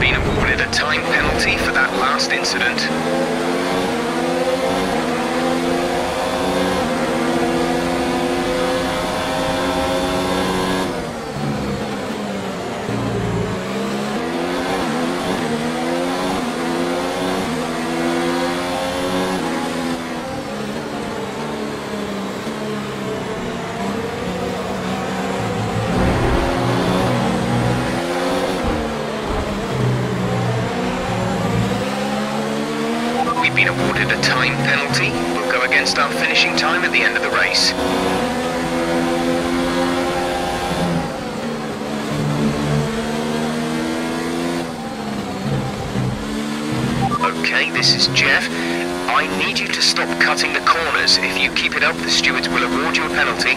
been awarded a time penalty for that last incident. Awarded a time penalty. We'll go against our finishing time at the end of the race. Okay, this is Jeff. I need you to stop cutting the corners. If you keep it up, the stewards will award you a penalty.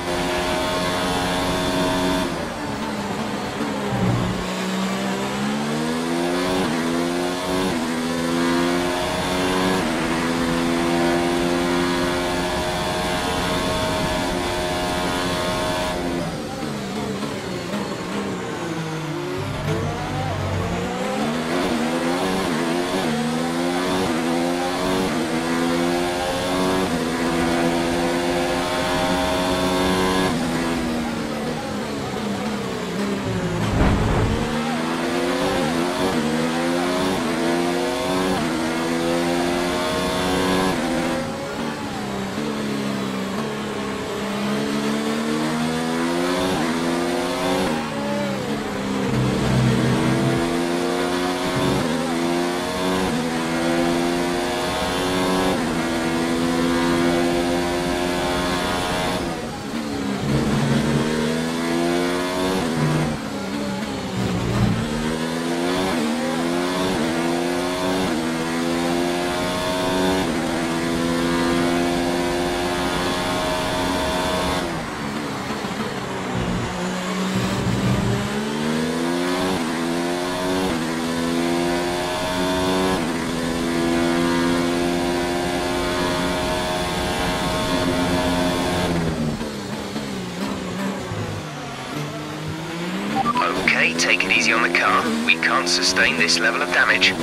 Take it easy on the car. We can't sustain this level of damage.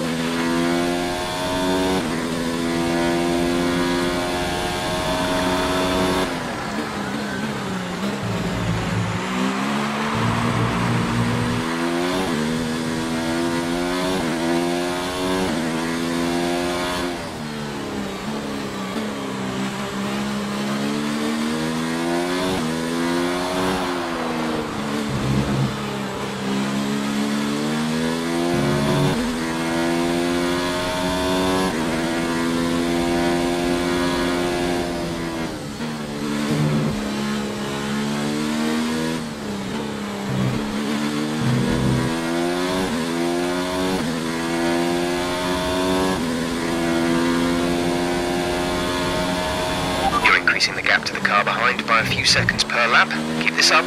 Increasing the gap to the car behind by a few seconds per lap. Keep this up.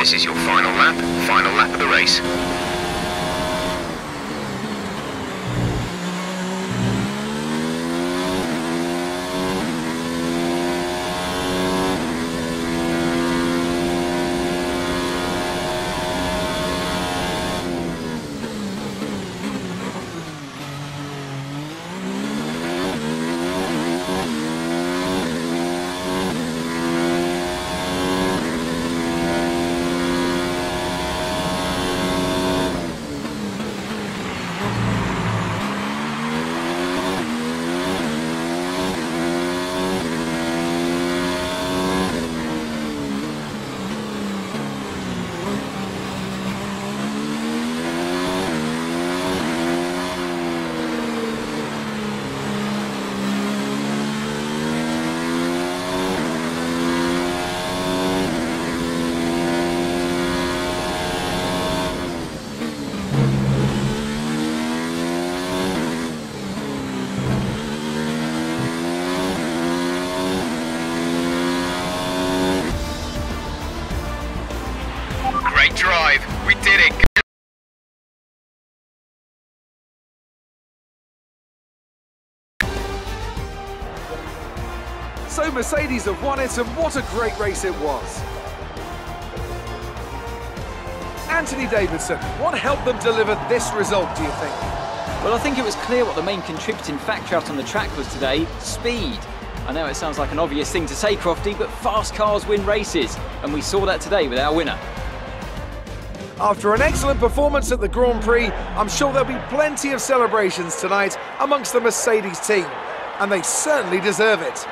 This is your final lap, final Great drive. We did it. So Mercedes have won it, and what a great race it was. Anthony Davidson, what helped them deliver this result, do you think? Well, I think it was clear what the main contributing factor out on the track was today, speed. I know it sounds like an obvious thing to say, Crofty, but fast cars win races, and we saw that today with our winner. After an excellent performance at the Grand Prix, I'm sure there'll be plenty of celebrations tonight amongst the Mercedes team, and they certainly deserve it.